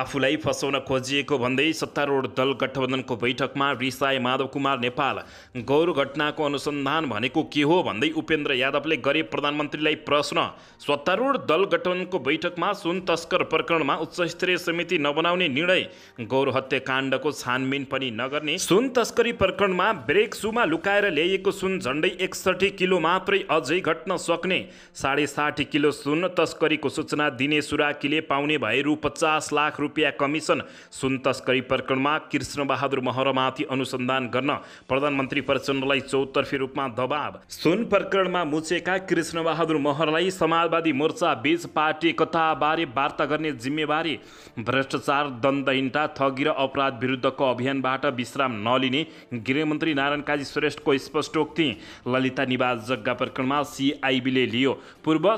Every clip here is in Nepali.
आफूलाई फसाउन खोजिएको भन्दै सत्तारूढ दल गठबन्धनको बैठकमा रिसाए माधव कुमार नेपाल। गौर घटनाको अनुसन्धान भनेको के हो भन्दै उपेन्द्र यादवले गरे प्रधानमन्त्रीलाई प्रश्न। सत्तारूढ दल गठबन्धनको बैठकमा सुन तस्कर प्रकरणमा उच्चस्तरीय समिति नबनाउने निर्णय। गौर हत्याकाण्डको छानबिन पनि नगर्ने। सुन तस्करी प्रकरणमा ब्रेक सुमा लुकाएर ल्याइएको सुन झन्डै एकसठी किलो मात्रै अझै घट्न सक्ने। साढे साठी किलो सुन तस्करीको सूचना दिने सुराकीले पाउने भए रु पचास लाख रुपियाँ कमिसन। सुन तस्करी प्रकरणमा कृष्णबहादुर महरमाथि अनुसन्धान गर्न प्रधानमन्त्री प्रचण्डलाई चौतर्फी रूपमा दबाव। सुन प्रकरणमा मुचेका कृष्णबहादुर महरलाई समाजवादी मोर्चा बीच पार्टी एकताबारे वार्ता गर्ने जिम्मेवारी भ्रष्टाचार दण्डहीनता ठगी र अपराध विरुद्धको अभियानबाट विश्राम नलिने गृहमन्त्री नारायण काजी श्रेष्ठको स्पष्टोक्ति ललिता निवास जग्गा प्रकरणमा सिआइबीले लियो। पूर्व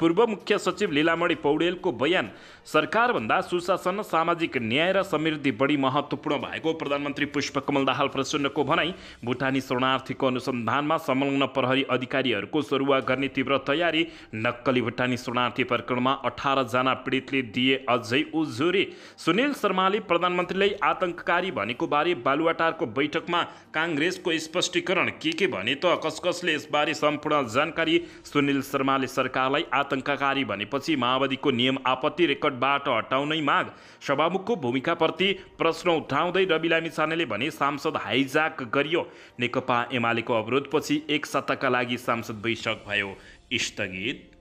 पूर्व मुख्य सचिव लीलामणि पौडेलको बयान सरकारभन्दा सुशासन सामाजिक न्याय र समृद्धि बढी महत्त्वपूर्ण भएको प्रधानमन्त्री पुष्पकमल दाहाल प्रचण्डको भनाई भुटानी शरणार्थीको अनुसन्धानमा संलग्न प्रहरी अधिकारीहरूको सरुवा गर्ने तीव्र तयारी नक्कली भुटानी शरणार्थी प्रकरणमा अठारजना पीडितले दिए अझै उजुरी। सुनिल शर्माले प्रधानमन्त्रीलाई आतङ्ककारी भनेको बारे बालुवाटारको बैठकमा काङ्ग्रेसको स्पष्टीकरण के के भने त कस कसले यसबारे सम्पूर्ण जानकारी? सुनिल शर्माले सरकारलाई आतङ्ककारी भनेपछि माओवादीको नियम आपत्ति रेकर्डबाट हटाउनै माग। सभामुखको भूमिकाप्रति प्रश्न उठाउँदै रवि लामिछानेले भने सांसद हाइजाक गरियो। नेकपा एमालेको अवरोधपछि एक सत्ताका लागि सांसद बैठक भयो। स्थगित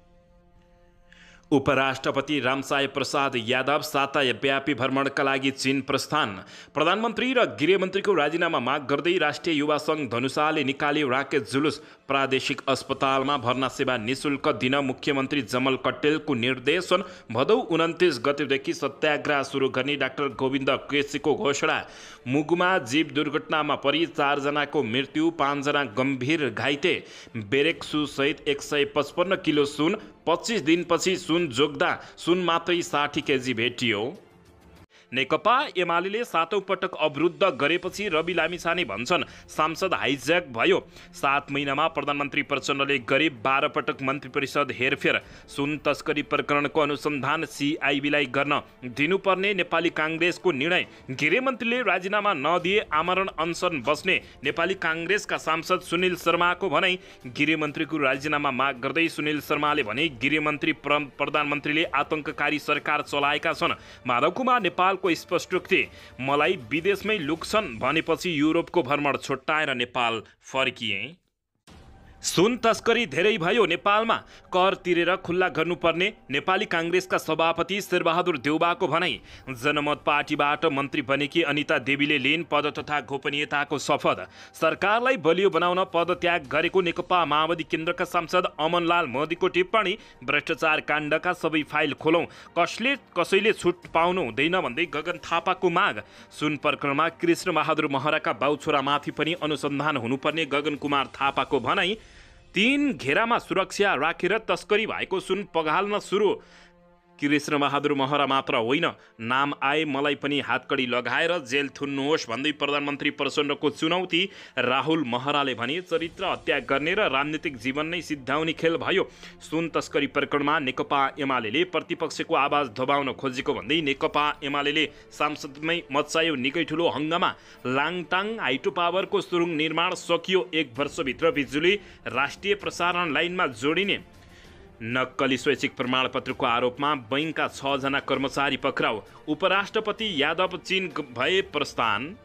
उपराष्ट्रपति रामसाय प्रसाद यादव साताव्यापी भ्रमणका लागि चीन प्रस्थान। प्रधानमन्त्री र गृहमन्त्रीको राजीनामा माग गर्दै राष्ट्रिय युवा सङ्घ धनुषाले निकाल्यो राकेट जुलुस। प्रादेशिक अस्पतालमा भर्ना सेवा निशुल्क दिन मुख्यमन्त्री जमल कट्टेलको निर्देशन। भदौ उन्तिस गतेदेखि सत्याग्रह सुरु गर्ने डाक्टर गोविन्द केसीको घोषणा। मुगुमा जीव दुर्घटनामा परि चारजनाको मृत्यु पाँचजना गम्भीर घाइते। बेरेक्सुसहित एक सय पचपन्न किलो सुन पच्चिस दिनपछि सुन जोग्दा सुन मात्रै साठी केजी भेटियो। नेकपा एमाले सातौँ पटक अवरुद्ध गरेपछि रवि लामिछाने भन्छन्। सांसद हाइज्याक भयो। सात महिनामा प्रधानमन्त्री प्रचण्डले गरे बाह्र पटक मन्त्री परिषद हेरफेर। सुन तस्करी प्रकरणको अनुसन्धान सिआइबीलाई गर्न दिनुपर्ने नेपाली काङ्ग्रेसको निर्णय। गृहमन्त्रीले राजीनामा नदिए आमरण अनसन बस्ने नेपाली काङ्ग्रेसका सांसद सुनिल शर्माको भनाइ गृहमन्त्रीको राजीनामा माग गर्दै सुनिल शर्माले भने गृहमन्त्री प्रधानमन्त्रीले आतङ्ककारी सरकार चलाएका छन्। माधव कुमार नेपालको स्पष्टोक्ति मलाई विदेशमै लुक्छन् भनेपछि युरोपको भ्रमण छुट्टाएर नेपाल फर्किए। सुन तस्करी धेरै भयो नेपालमा। कर तिरेर खुल्ला गर्नुपर्ने नेपाली काङ्ग्रेसका सभापति शेरबहादुर देउबाको भनाई। जनमत पार्टीबाट मन्त्री बनेकी अनिता देवीले लिन पद तथा गोपनीयताको शपथ। सरकारलाई बलियो बनाउन पदत्याग गरेको नेकपा माओवादी केन्द्रका सांसद अमनलाल मोदीको टिप्पणी। भ्रष्टाचार काण्डका सबै फाइल खोलौँ। कसले कसैले छुट पाउनु हुँदैन भन्दै गगन थापाको माग। सुन प्रकरणमा कृष्ण बहादुर महराका बाउ छोरामाथि पनि अनुसन्धान हुनुपर्ने गगन कुमार थापाको भनाई। तीन घेरामा सुरक्षा राखेर तस्करी भएको सुन पगाल्न सुरु। कृष्ण बहादुर महरा मात्र होइन। नाम आए मलाई पनि हातकडी लगाएर जेल थुन्नुहोस् भन्दै प्रधानमन्त्री प्रचण्डको चुनौती राहुल महराले भने चरित्र हत्या गर्ने र राजनीतिक जीवन नै सिद्धाउने खेल भयो। सुन तस्करी प्रकरणमा नेकपा एमाले प्रतिपक्षको आवाज दबाउन खोजेको भन्दै नेकपा एमाले सांसदमै मचायो निकै ठुलो हङ्गामा। लाङटाङ हाइटो पावरको सुरुङ निर्माण सकियो एक वर्षभित्र बिजुली राष्ट्रिय प्रसारण लाइनमा जोडिने। नक्कली स्वैच्छिक प्रमाणपत्रको आरोपमा बैङ्कका छजना कर्मचारी पक्राउ। उपराष्ट्रपति यादव चीन भए प्रस्थान।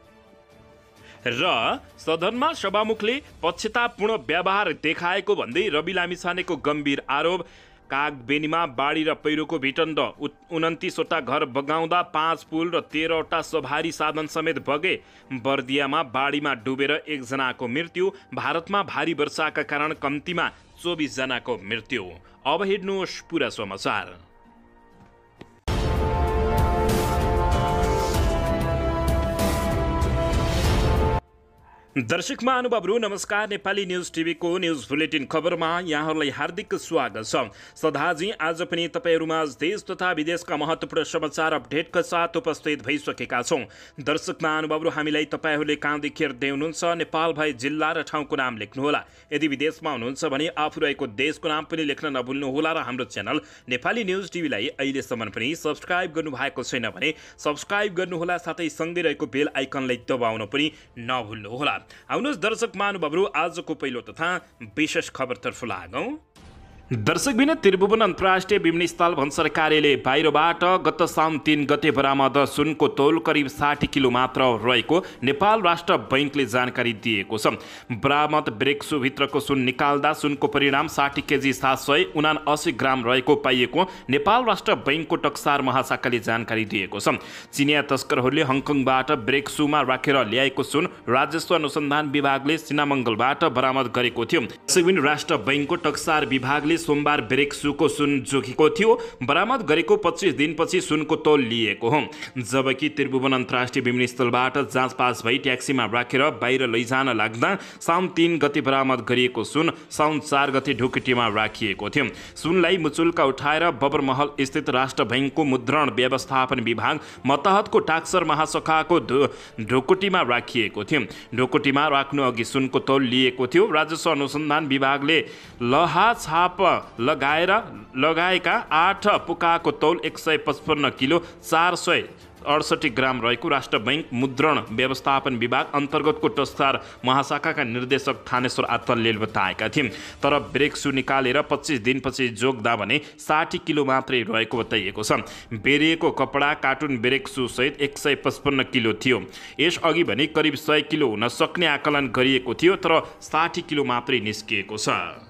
र सदनमा सभामुखले पक्षतापूर्ण व्यवहार देखाएको भन्दै रवि लामिछानेको गम्भीर आरोप कागबेनीमा बाढी र पहिरोको भिटन्ड उन्तिसवटा घर बगाउँदा पाँच पुल र तेह्रवटा सवारी साधन समेत बगे। बर्दियामा बाढीमा डुबेर एकजनाको मृत्यु भारतमा भारी वर्षाका कारण कम्तीमा चौबिसजनाको मृत्यु। अब हेर्नुहोस् पुरा समाचार। दर्शक महानुभावहरू नमस्कार। नेपाली न्युज टिभीको न्युज बुलेटिन खबरमा यहाँहरूलाई हार्दिक स्वागत छ। सदाजी आज पनि तपाईँहरूमा देश तथा विदेशका महत्त्वपूर्ण समाचार अपडेटका साथ उपस्थित भइसकेका छौँ। दर्शक महानुभावहरू हामीलाई तपाईँहरूले कहाँदेखि हेर्दै हुनुहुन्छ नेपाल भए जिल्ला र ठाउँको नाम लेख्नुहोला। यदि विदेशमा हुनुहुन्छ भने आफू रहेको देशको नाम पनि लेख्न नभुल्नुहोला र हाम्रो च्यानल नेपाली न्युज टिभीलाई अहिलेसम्म पनि सब्सक्राइब गर्नुभएको छैन भने सब्सक्राइब गर्नुहोला साथै सँगै रहेको बेल आइकनलाई दबाउन पनि नभुल्नुहोला। आउनुहोस् दर्शक महानुभावहरू आजको पहिलो तथा विशेष खबरतर्फ लागौँ। दर्शकबिन त्रिभुवन अन्तर्राष्ट्रिय विमानस्थल भन्सर कार्यालय बाहिरबाट गत साउन तिन गते बरामद सुनको तौल करिब साठी किलो मात्र रहेको नेपाल राष्ट्र बैङ्कले जानकारी दिएको छ। बरामद ब्रेक सुभित्रको सुन निकाल्दा सुनको परिणाम साठी केजी सात सय उना असी ग्राम रहेको पाइएको नेपाल राष्ट्र बैङ्कको टक्सार महाशाखाले जानकारी दिएको छ। चिनिया तस्करहरूले हङकङबाट ब्रेक सुमा राखेर ल्याएको सुन राजस्व अनुसन्धान विभागले सिनामङ्गलबाट बरामद गरेको थियो। राष्ट्र बैङ्कको टक्सार विभागले सोमबार ब्रेक्सुको सुन जोखेको थियो बरामद गरेको पच्चिस दिनपछि सुनको तोल लिएको हो। जबकि त्रिभुवन अन्तर्राष्ट्रिय विमानस्थलबाट जाँच पास भई ट्याक्सीमा राखेर बाहिर लैजान लाग्दा साउन तिन गति बरामद गरिएको सुन साउन चार गति ढुकुटीमा राखिएको थियो। सुनलाई मुचुल्का उठाएर बबरमहल स्थित राष्ट्र बैङ्कको मुद्रण व्यवस्थापन विभाग मतहतको टाक्सर महाशाखाको ढुकुटीमा राखिएको थियो। ढुकुटीमा राख्नु अघि सुनको तौल लिएको थियो। राजस्व अनुसन्धान विभागले लहा छाप लगाएर लगाएका आठ पुकाको तौल एक सय पचपन्न किलो चार सय अडसठी ग्राम रहेको राष्ट्र बैङ्क मुद्रण व्यवस्थापन विभाग अन्तर्गतको टस्तार महाशाखाका निर्देशक थानेश्वर आत्तलले बताएका थिए। तर ब्रेक सु निकालेर पच्चिस दिनपछि जोग्दा भने साठी किलो मात्रै रहेको बताइएको छ। बेरिएको कपडा कार्टुन ब्रेक सहित एक सय पचपन्न किलो थियो। यसअघि भने करिब सय किलो हुन सक्ने आकलन गरिएको थियो तर साठी किलो मात्रै निस्किएको छ।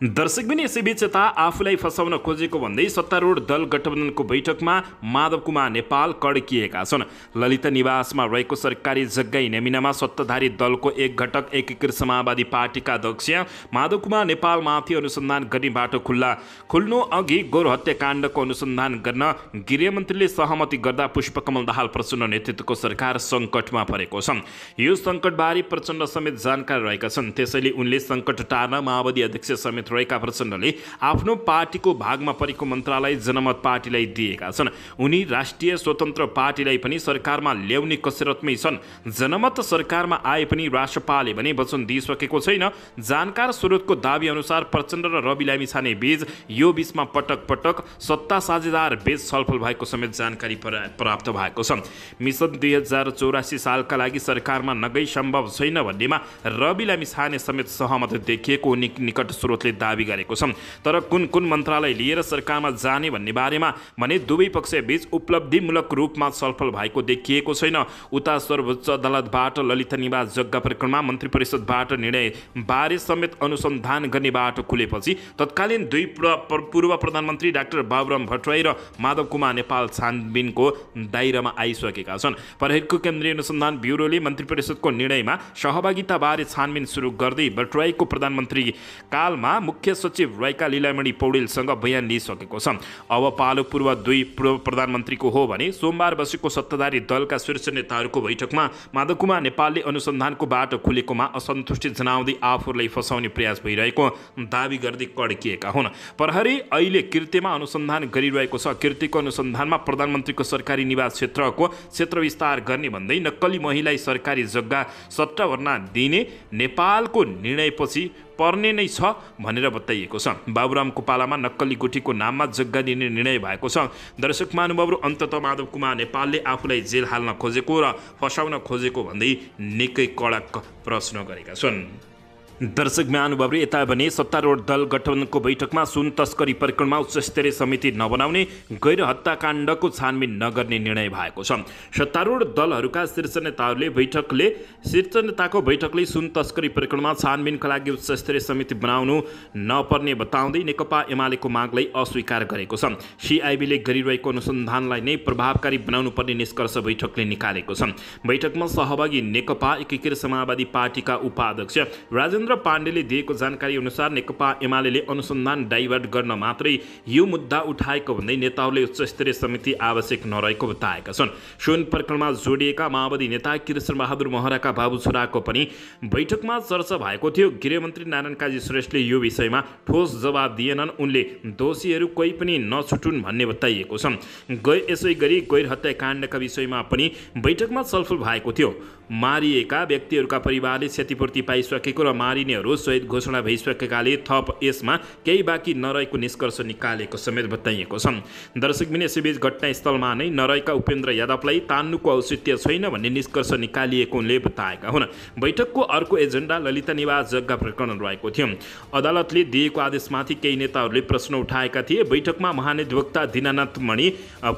दर्शक पनि यसैबीच यता आफूलाई फसाउन खोजेको भन्दै सत्तारूढ दल गठबन्धनको बैठकमा माधव कुमार नेपाल कड्किएका छन्। ललित निवासमा रहेको सरकारी जग्गा नेमिनामा सत्ताधारी दलको एक घटक एकीकृत समाजवादी पार्टीका अध्यक्ष माधव कुमार नेपालमाथि अनुसन्धान गर्ने बाटो खुल्ला। खुल्नु अघि गोरु हत्याकाण्डको अनुसन्धान गर्न गृहमन्त्रीले सहमति गर्दा पुष्पकमल दाहाल प्रचण्ड नेतृत्वको सरकार सङ्कटमा परेको छ। यो सङ्कटबारे प्रचण्ड समेत जानकार रहेका छन्। त्यसैले उनले सङ्कट टार्न माओवादी अध्यक्ष समेत समेत रहेका प्रचण्डले आफ्नो पार्टीको भागमा परेको मन्त्रालय जनमत पार्टीलाई दिएका छन्। उनी राष्ट्रिय स्वतन्त्र पार्टीलाई पनि सरकारमा ल्याउने कसरतमै छन्। जनमत सरकारमा आए पनि राष्ट्रपालले भने वचन दिइसकेको छैन। जानकार स्रोतको दावी अनुसार प्रचण्ड र रवि लामी छाने बीच यो बिचमा पटक पटक सत्ता साझेदार बीच छलफल भएको समेत जानकारी प्राप्त भएको छ। मिसन दुई हजार चौरासी सालका लागि सरकारमा नगई सम्भव छैन भन्नेमा रवि लामी छाने समेत सहमत देखिएको निकट स्रोतले दावी गरेको छ तर कुन कुन मन्त्रालय लिएर सरकारमा जाने भन्ने बारेमा भने दुवै पक्षबीच उपलब्धिमूलक रूपमा छलफल भएको देखिएको छैन। उता सर्वोच्च अदालतबाट ललित निवास जग्गा प्रकरणमा मन्त्री परिषदबाट निर्णय बारे समेत अनुसन्धान गर्ने बाटो खुलेपछि तत्कालीन दुई पूर्व प्रधानमन्त्री डाक्टर बाबुराम भट्टराई र माधव कुमार नेपाल छानबिनको दायरामा आइसकेका छन्। प्रहरीको केन्द्रीय अनुसन्धान ब्युरोले मन्त्री परिषदको निर्णयमा सहभागिताबारे छानबिन सुरु गर्दै भट्टराईको प्रधानमन्त्री कालमा मुख्य सचिव रहेका लिलामणि पौडेलसँग बयान लिइसकेको छ अब पालो पूर्व दुई पूर्व प्रधानमन्त्रीको हो भने सोमबार बसेको सत्ताधारी दलका शीर्ष नेताहरूको बैठकमा माधव कुमार नेपालले अनुसन्धानको बाटो खुलेकोमा असन्तुष्टि जनाउँदै आफूलाई फसाउने प्रयास भइरहेको दावी गर्दै कड्किएका हुन्। प्रहरी अहिले कृत्यमा अनुसन्धान गरिरहेको छ। कृतिको अनुसन्धानमा प्रधानमन्त्रीको सरकारी निवास क्षेत्रको क्षेत्र विस्तार गर्ने भन्दै नक्कली महिलाई सरकारी जग्गा सट्टा भर्ना दिने नेपालको निर्णयपछि पर्ने नै छ भनेर बताइएको छ। बाबुरामको पालामा नक्कली गुठीको नाममा जग्गा दिने निर्णय भएको छ। दर्शक महानुभावहरू अन्तत माधव कुमार नेपालले आफूलाई जेल हाल्न खोजेको र फसाउन खोजेको भन्दै निकै कडक प्रश्न गरेका छन्। दर्शक महानुभावले यता भने सत्तारूढ दल गठबन्धनको बैठकमा सुन तस्करी प्रकरणमा उच्चस्तरीय समिति नबनाउने गैर हत्याकाण्डको छानबिन नगर्ने निर्णय भएको छ। सत्तारूढ दलहरूका शीर्ष नेताहरूले बैठकले शीर्ष नेताको बैठकले सुन तस्करी प्रकरणमा छानबिनका लागि उच्चस्तरीय समिति बनाउनु नपर्ने बताउँदै नेकपा एमालेको मागलाई अस्वीकार गरेको छ। सिआइबीले गरिरहेको अनुसन्धानलाई नै प्रभावकारी बनाउनु पर्ने निष्कर्ष बैठकले निकालेको छ। बैठकमा सहभागी नेकपा एकीकृत समाजवादी पार्टीका उपाध्यक्ष राजेन्द्र सुरेन्द्र पाण्डेले दिएको जानकारी अनुसार नेकपा एमाले अनुसन्धान डाइभर्ट गर्न मात्रै यो मुद्दा उठाएको भन्दै नेताहरूले उच्च स्तरीय समिति आवश्यक नरहेको बताएका छन्। सुन प्रकरणमा जोडिएका माओवादी नेता कृष्ण बहादुर महराका बाबु छोराको पनि बैठकमा चर्चा भएको थियो। गृहमन्त्री नारायण काजी श्रेष्ठले यो विषयमा ठोस जवाब दिएनन्। उनले दोषीहरू कोही पनि नछुटुन् भन्ने बताइएको छ गै यसै गरी गैर हत्याकाण्डका विषयमा पनि बैठकमा छलफल भएको थियो। मारिएका व्यक्तिहरूका परिवारले क्षतिपूर्ति पाइसकेको र मारिनेहरू सहित घोषणा भइसकेकाले थप यसमा केही बाँकी नरहेको निष्कर्ष निकालेको समेत बताइएको छ दर्शक मिन यसैबीच घटनास्थलमा नै नरहेका उपेन्द्र यादवलाई तान्नुको औचित्य छैन भन्ने निष्कर्ष निकालिएको उनले बताएका हुन्। बैठकको अर्को एजेन्डा ललिता निवास जग्गा प्रकरण रहेको थियो। अदालतले दिएको आदेशमाथि केही नेताहरूले प्रश्न उठाएका थिए। बैठकमा महानिधिवक्ता दिनानाथ मणि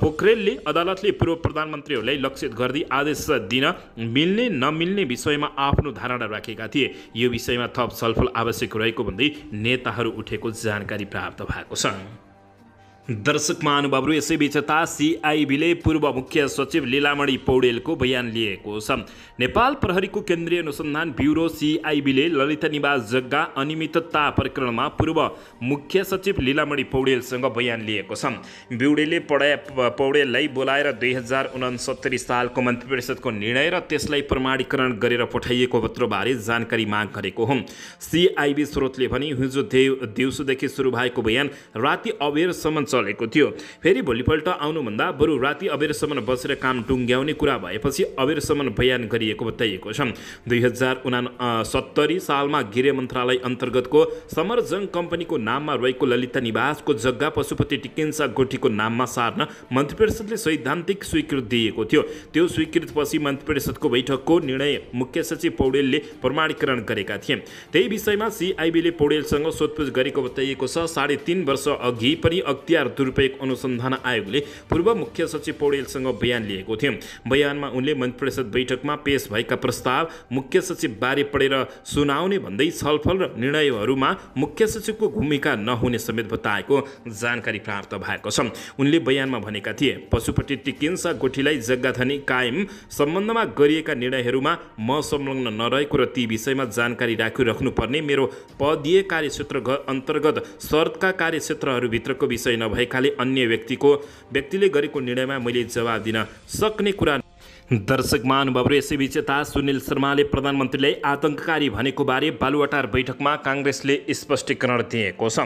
पोखरेलले अदालतले पूर्व प्रधानमन्त्रीहरूलाई लक्षित गर्दै आदेश दिन मिल्ने नमिल्ने विषयमा आफ्नो धारणा राखेका थिए। यो विषयमा थप छलफल आवश्यक रहेको भन्दै नेताहरू उठेको जानकारी प्राप्त भएको छ। दर्शक महानुभावहरू यसैबीच यता सिआइबीले पूर्व मुख्य सचिव लीलामणि पौडेलको बयान लिएको छ। नेपाल प्रहरीको केन्द्रीय अनुसन्धान ब्युरो सिआइबीले ललिता निवास जग्गा अनियमितता प्रकरणमा पूर्व मुख्य सचिव लीलामणि पौडेलसँग बयान लिएको छ। ब्युरोले पढा पौडेललाई बोलाएर दुई हजार उनसत्तरी सालको मन्त्री परिषदको निर्णय र त्यसलाई प्रमाणीकरण गरेर पठाइएको पत्रबारे जानकारी माग गरेको हो। सिआइबी स्रोतले भने हिजो देव दिउँसोदेखि सुरु भएको बयान राति अबेरसम्म चलेको थियो। फेरि भोलिपल्ट आउनुभन्दा बरु राति अबेरसम्म बसेर काम टुङ्ग्याउने कुरा भएपछि अबेरसम्म बयान गरिएको बताइएको छ। दुई हजार उना सत्तरी सालमा गृह मन्त्रालय अन्तर्गतको समरजङ कम्पनीको नाममा रहेको ललिता निवासको जग्गा पशुपति टिकेन्सा गोठीको नाममा सार्न मन्त्री परिषदले सैद्धान्तिक स्वीकृति दिएको थियो। त्यो स्वीकृतिपछि मन्त्री परिषदको बैठकको निर्णय मुख्य सचिव पौडेलले प्रमाणीकरण गरेका थिए। त्यही विषयमा सिआइबीले पौडेलसँग सोधपुछ गरेको बताइएको छ। साढे तिन वर्ष अघि पनि अख्तियार दुरुपयोग अनुसन्धान आयोगले पूर्व मुख्य सचिव पौडेलसँग बयान लिएको थियो। बयानमा उनले मन्त्री परिषद बैठकमा पेश भएका प्रस्ताव मुख्य सचिव बारे पढेर सुनाउने भन्दै छलफल र निर्णयहरूमा मुख्य सचिवको भूमिका नहुने समेत बताएको जानकारी प्राप्त भएको छ। उनले बयानमा भनेका थिए पशुपति टिकिन्सा गोठीलाई जग्गाधनी कायम सम्बन्धमा गरिएका निर्णयहरूमा म संलग्न नरहेको र ती विषयमा जानकारी राखिराख्नुपर्ने मेरो पदीय कार्यक्षेत्र अन्तर्गत शर्तका कार्यक्षेत्रहरूभित्रको विषय नभए भएकाले अन्य व्यक्तिको व्यक्तिले गरेको निर्णयमा मैले जवाब दिन सक्ने कुरा दर्शक महानुभावहरू यसैबीच यता सुनिल शर्माले प्रधानमन्त्रीलाई आतङ्ककारी भनेको बारे बालुवाटार बैठकमा काङ्ग्रेसले स्पष्टीकरण दिएको छ।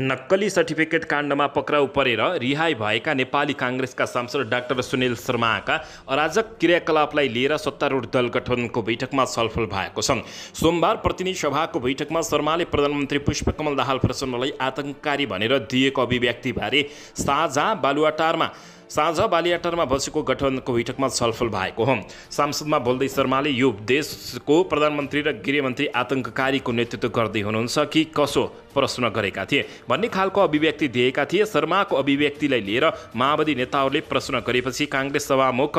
नक्कली सर्टिफिकेट काण्डमा पक्राउ परेर रिहाई भएका नेपाली काङ्ग्रेसका सांसद डाक्टर सुनिल शर्माका अराजक क्रियाकलापलाई लिएर सत्तारूढ दल गठनको बैठकमा छलफल भएको छ। सोमबार प्रतिनिधि सभाको बैठकमा शर्माले प्रधानमन्त्री पुष्पकमल दाहाल प्रचण्डलाई आतङ्ककारी भनेर दिएको अभिव्यक्तिबारे साझा बालुवाटारमा साँझ बालियाटारमा बसेको गठबन्धनको बैठकमा छलफल भएको हो। सांसदमा बोल्दै शर्माले यो देशको प्रधानमन्त्री र गृहमन्त्री आतङ्ककारीको नेतृत्व गर्दै हुनुहुन्छ कि कसो प्रश्न गरेका थिए। भन्ने खालको अभिव्यक्ति दिएका थिए। शर्माको अभिव्यक्तिलाई लिएर माओवादी नेताहरूले प्रश्न गरेपछि काङ्ग्रेस सभामुख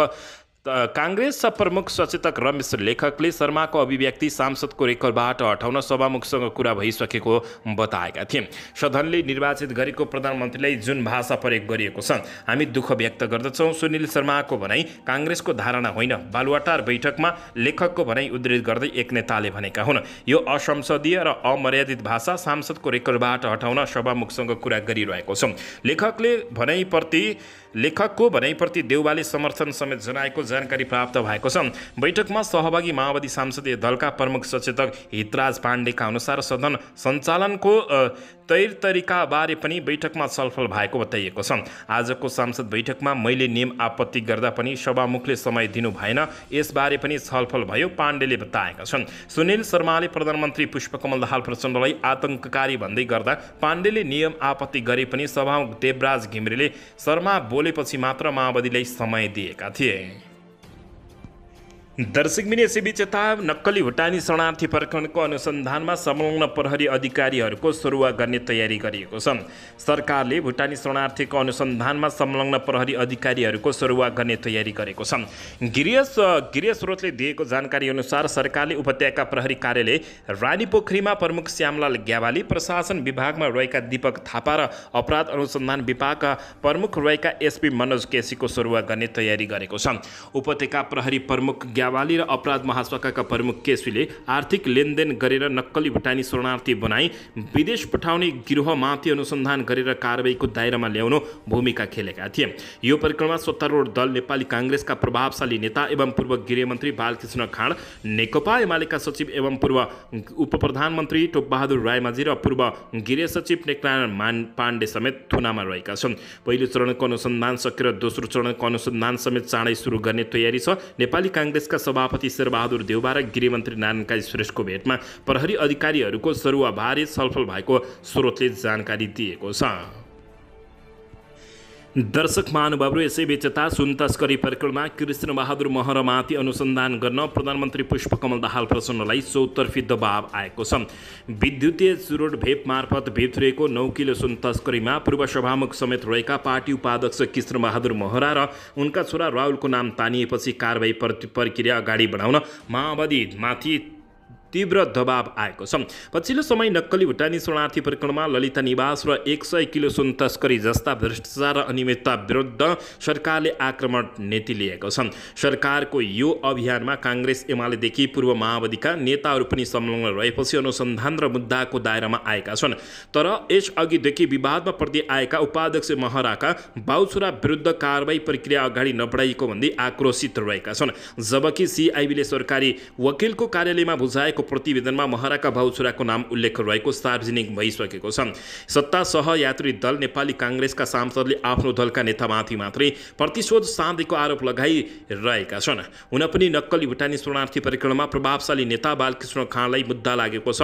काङ्ग्रेस प्रमुख सचेतक रमेश लेखकले शर्माको अभिव्यक्ति सांसदको रेकर्डबाट हटाउन सभामुखसँग कुरा भइसकेको बताएका थिए। सदनले निर्वाचित गरेको प्रधानमन्त्रीलाई जुन भाषा प्रयोग गरिएको छ हामी दुःख व्यक्त गर्दछौँ। सुनिल शर्माको भनाइ काङ्ग्रेसको धारणा होइन। बालुवाटार बैठकमा लेखकको भनाइ उद्धित गर्दै एक नेताले भनेका हुन्। यो असंसदीय र अमर्यादित भाषा सांसदको रेकर्डबाट हटाउन सभामुखसँग कुरा गरिरहेको छ। लेखकले भनाइप्रति लेखकको भनाइप्रति देउवाले समर्थन समेत जनाएको जानकारी प्राप्त भएको छ। बैठकमा सहभागी माओवादी सांसदीय दलका प्रमुख सचेतक हितराज पाण्डेका अनुसार सदन सञ्चालनको तैर तरिकाबारे पनि बैठकमा छलफल भएको बताइएको छ। आजको सांसद बैठकमा मैले नियम आपत्ति गर्दा पनि सभामुखले समय दिनु भएन। यसबारे पनि छलफल भयो पाण्डेले बताएका छन्। सुनिल शर्माले प्रधानमन्त्री पुष्पकमल दाहाल प्रचण्डलाई आतङ्ककारी भन्दै गर्दा पाण्डेले नियम आपत्ति गरे पनि सभामुख देवराज घिमिरेले शर्मा बोलेपछि मात्र माओवादीलाई समय दिएका थिए। दर्शक मिनी यसैबीच यता नक्कली भुटानी शरणार्थी प्रकरणको अनुसन्धानमा संलग्न प्रहरी अधिकारीहरूको सरुवा गर्ने तयारी गरिएको छ सरकारले भुटानी शरणार्थीको अनुसन्धानमा संलग्न प्रहरी अधिकारीहरूको सरुवा गर्ने तयारी गरेको छ गृह गृह स्रोतले दिएको जानकारी अनुसार सरकारले उपत्यका प्रहरी कार्यालय रानी पोखरीमा प्रमुख श्यामलाल ग्यावाली प्रशासन विभागमा रहेका दीपक थापा र अपराध अनुसन्धान विभागका प्रमुख रहेका एसपी मनोज केसीको सरुवा गर्ने तयारी गरेको छ उपत्यका प्रहरी प्रमुख ग्यावाली र अपराध महाशाखाका प्रमुख केसुले आर्थिक लेनदेन गरेर नक्कली भुटानी शरणार्थी बनाई विदेश पठाउने गिरोहमाथि अनुसन्धान गरेर कारवाहीको दायरामा ल्याउनु भूमिका खेलेका थिए। यो परिक्रमा सत्तारूढ दल नेपाली काङ्ग्रेसका प्रभावशाली नेता एवं पूर्व गृहमन्त्री बालकृष्ण खाँड नेकपा एमालेका सचिव एवं पूर्व उप प्रधानमन्त्री टोपबहादुर रायमाझी र पूर्व गृह सचिव नेकनारायण मान पाण्डे समेत थुनामा रहेका छन्। पहिलो चरणको अनुसन्धान सकेर दोस्रो चरणको अनुसन्धान समेत चाँडै सुरु गर्ने तयारी छ। नेपाली काङ्ग्रेसका सभापति शेरबहादुर देउबा र गृहमन्त्री नारायण सुरेशको भेटमा प्रहरी अधिकारीहरूको सरुवाबारे छलफल भएको स्रोतले जानकारी दिएको छ। दर्शक महानुभावहरू यसैबीच यता सुन तस्करी प्रकरणमा कृष्णबहादुर महरमाथि अनुसन्धान गर्न प्रधानमन्त्री पुष्पकमल दाहाल प्रचण्डलाई चौतर्फी दबाव आएको छ। विद्युतीय चुरोट भेप मार्फत भित्रिएको नौ किलो सुन तस्करीमा पूर्व सभामुख समेत रहेका पार्टी उपाध्यक्ष कृष्णबहादुर महरा र उनका छोरा राहुलको नाम तानिएपछि कारवाही प्रक्रिया अगाडि बढाउन माओवादीमाथि तीव्र दबाव आएको छ। पछिल्लो समय नक्कली भुटानी शरणार्थी प्रकरणमा ललिता निवास र एक सय किलो सुन तस्करी जस्ता भ्रष्टाचार र अनियमितता विरुद्ध सरकारले आक्रमण नीति लिएको छ। सरकारको यो अभियानमा काङ्ग्रेस एमालेदेखि पूर्व माओवादीका नेताहरू पनि संलग्न रहेपछि अनुसन्धान र मुद्दाको दायरामा आएका छन्। तर यसअघिदेखि विवादमा पर्दै आएका उपाध्यक्ष महराका बाउछुरा विरुद्ध कारवाही प्रक्रिया अगाडि नबढाइएको भन्दै आक्रोशित रहेका छन्। जबकि सिआइबीले सरकारी वकिलको कार्यालयमा बुझाएको प्रतिवेदनमा महराका भाउछुराको नाम उल्लेख रहेको सार्वजनिक भइसकेको छ। सत्ता सहयात्री दल नेपाली काङ्ग्रेसका सांसदले आफ्नो दलका नेतामाथि मात्रै प्रतिशोध साँधेको आरोप लगाइरहेका छन्। हुन पनि नक्कली भुटानी शरणार्थी प्रकरणमा प्रभावशाली नेता बालकृष्ण खाँलाई मुद्दा लागेको छ।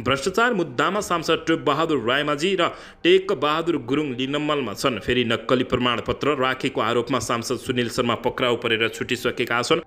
भ्रष्टाचार मुद्दामा सांसद टोप बहादुर रायमाझी र टेक बहादुर गुरुङ लिनम्मलमा छन्। फेरि नक्कली प्रमाणपत्र राखेको आरोपमा सांसद सुनिल शर्मा पक्राउ परेर छुटिसकेका छन्।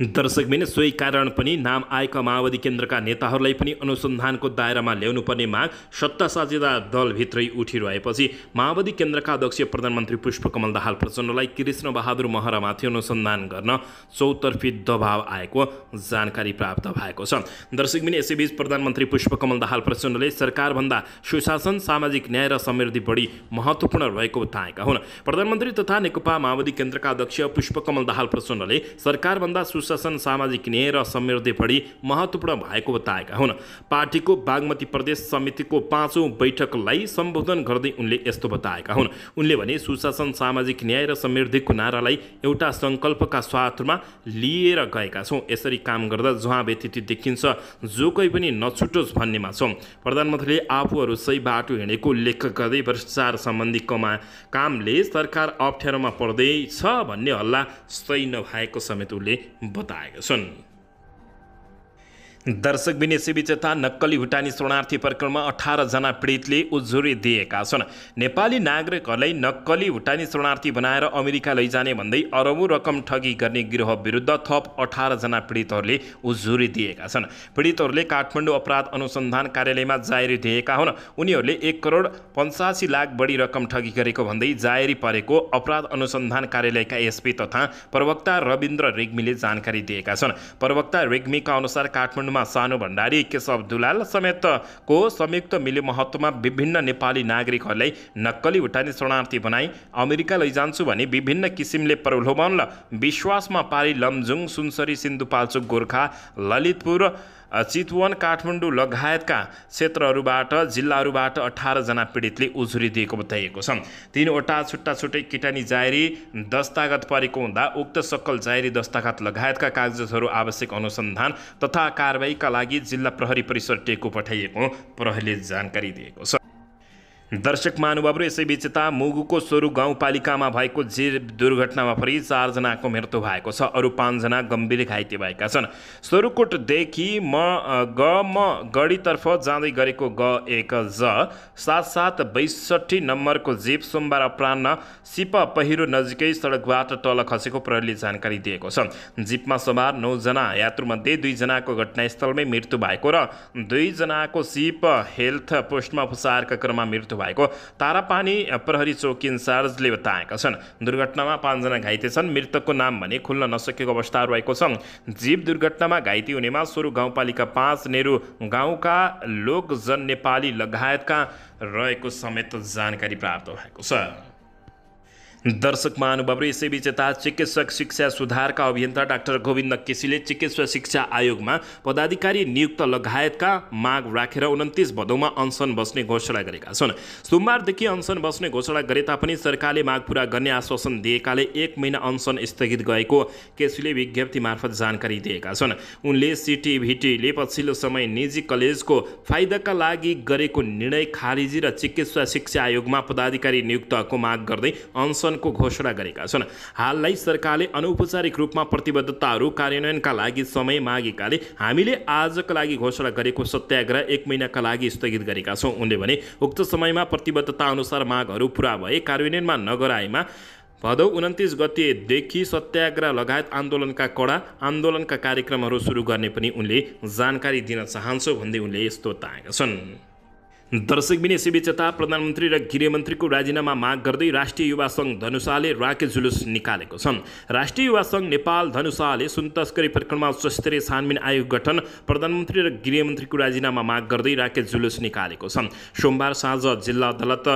दर्शकबिन सोही कारण पनि नाम आएका माओवादी केन्द्रका नेताहरूलाई पनि अनुसन्धानको दायरामा ल्याउनु पर्ने माग सत्ता साझेदार दलभित्रै उठिरहेपछि माओवादी केन्द्रका अध्यक्ष प्रधानमन्त्री पुष्पकमल दाहाल प्रचण्डलाई कृष्ण बहादुर महरामाथि अनुसन्धान गर्न चौतर्फी दबाव आएको जानकारी प्राप्त भएको छ। दर्शकबिन यसैबीच प्रधानमन्त्री पुष्पकमल दाहाल प्रचण्डले सरकारभन्दा सुशासन सामाजिक न्याय र समृद्धि बढी महत्त्वपूर्ण रहेको बताएका हुन्। प्रधानमन्त्री तथा नेकपा माओवादी केन्द्रका अध्यक्ष पुष्पकमल दाहाल प्रचण्डले सरकारभन्दा सुशासन सामाजिक न्याय र समृद्धि बढी महत्त्वपूर्ण भएको बताएका हुन्। पार्टीको बागमती प्रदेश समितिको पाँचौँ बैठकलाई सम्बोधन गर्दै उनले यस्तो बताएका हुन्। उनले भने सुशासन सामाजिक न्याय र समृद्धिको नारालाई एउटा सङ्कल्पका स्वार्थमा लिएर गएका छौँ। यसरी काम गर्दा जहाँ व्यतिथि देखिन्छ जो कोही पनि नछुटोस् भन्नेमा छौँ। प्रधानमन्त्रीले आफूहरू सही बाटो हिँडेको उल्लेख गर्दै भ्रष्टाचार सम्बन्धी कमा कामले सरकार अप्ठ्यारोमा पर्दैछ भन्ने हल्ला सही नभएको समेत उसले बताएका छन् दर्शक यसैबीच यता नक्कली भुटानी शरणार्थी प्रकरणमा अठारजना पीडितले उजुरी दिएका छन्। नेपाली नागरिकहरूलाई नक्कली भुटानी शरणार्थी बनाएर अमेरिका लैजाने भन्दै अरबौँ रकम ठगी गर्ने गिरोह विरुद्ध थप अठारजना पीडितहरूले उजुरी दिएका छन्। पीडितहरूले काठमाडौँ अपराध अनुसन्धान कार्यालयमा जाहेरी दिएका हुन्। उनीहरूले एक करोड पन्चासी लाख बढी रकम ठगी गरेको भन्दै जाहेरी परेको अपराध अनुसन्धान कार्यालयका एसपी तथा प्रवक्ता रविन्द्र रेग्मीले जानकारी दिएका छन्। प्रवक्ता रेग्मीका अनुसार काठमाडौँ मा सानो भण्डारी केशव दुलाल समेतको संयुक्त मिले महत्त्वमा विभिन्न नेपाली नागरिकहरूलाई नक्कली भुटानी शरणार्थी बनाई अमेरिका लैजान्छु भने विभिन्न किसिमले प्रलोभन र विश्वासमा पारी लमजुङ सुनसरी सिन्धुपाल्चोक गोर्खा ललितपुर चितवन काठमाडौँ लगायतका क्षेत्रहरूबाट जिल्लाहरूबाट अठारजना पीडितले उजुरी दिएको बताइएको छ। तिनवटा छुट्टा छुट्टै किटानी जाहेरी दस्तागत परेको हुँदा उक्त सकल जाहेरी दस्तागत लगायतका कागजातहरू आवश्यक अनुसन्धान तथा कारवाहीका लागि जिल्ला प्रहरी परिसर टेको पठाइएको प्रहरीले जानकारी दिएको छ। दर्शक महानुभावहरू यसैबीच यता मुगुको सोरु गाउँपालिकामा भएको जीव दुर्घटनामा परि चारजनाको मृत्यु भएको छ। अरू पाँचजना गम्भीर घाइते भएका छन्। सोरुकोटदेखि म ग म गढीतर्फ जाँदै गरेको ग एक ज सात सात बैसठी नम्बरको जीप सोमबार अपरान्न सिप पहिरो नजिकै सडकबाट तल खसेको प्रहरीले जानकारी दिएको छ। जिपमा सवार नौजना यात्रुमध्ये दुईजनाको घटनास्थलमै मृत्यु भएको र दुईजनाको सिप हेल्थ पोस्टमा उपचारका क्रममा मृत्यु भएको तारापानी प्रहरी चौकी इन्चार्जले बताएका छन्। दुर्घटनामा पाँचजना घाइते छन्। मृतकको नाम भने खुल्न नसकेको अवस्था रहेको छ जीव दुर्घटनामा घाइते हुनेमा सोरु गाउँपालिका पाँच नेहरू गाउँका लोकजन नेपाली लगायतका रहेको समेत जानकारी प्राप्त भएको छ। दर्शक महानुभावहरू यसैबीच यता चिकित्सक शिक्षा सुधारका अभियन्ता डाक्टर गोविन्द केसीले चिकित्सा शिक्षा आयोगमा पदाधिकारी नियुक्त लगायतका माग राखेर उन्तिस भदौमा अनसन बस्ने घोषणा गरेका छन्। सोमबारदेखि अनसन बस्ने घोषणा गरे तापनि सरकारले माग पुरा गर्ने आश्वासन दिएकाले एक महिना अनसन स्थगित गएको केसीले विज्ञप्ति मार्फत जानकारी दिएका छन्। उनले सिटिभिटीले पछिल्लो समय निजी कलेजको फाइदाका लागि गरेको निर्णय खारिजी र चिकित्सा शिक्षा आयोगमा पदाधिकारी नियुक्तको माग गर्दै अनसन को घोषणा गरेका छन्। हाललाई सरकारले अनौपचारिक रूपमा प्रतिबद्धताहरू कार्यान्वयनका लागि समय मागेकाले हामीले आजका लागि घोषणा गरेको सत्याग्रह एक महिनाका लागि स्थगित गरेका छौँ। उनले भने उक्त समयमा प्रतिबद्धता अनुसार मागहरू पुरा भए कार्यान्वयनमा नगराएमा भदौ उन्तिस गतेदेखि सत्याग्रह लगायत आन्दोलनका कडा आन्दोलनका कार्यक्रमहरू सुरु गर्ने पनि उनले जानकारी दिन चाहन्छु भन्दै उनले यस्तो बताएका छन्। दर्शकबिनी यसैबीच यता प्रधानमन्त्री र गृहमन्त्रीको राजीनामा माग गर्दै राष्ट्रिय युवा सङ्घ धनुषाले राकेट जुलुस निकालेको छन्। राष्ट्रिय युवा सङ्घ नेपाल धनुषाले सुन तस्करी प्रकरणमा उच्चस्तरीय छानबिन आयोग गठन प्रधानमन्त्री र गृहमन्त्रीको राजीनामा माग गर्दै राकेट जुलुस निकालेको छन्। सोमबार साँझ जिल्ला अदालत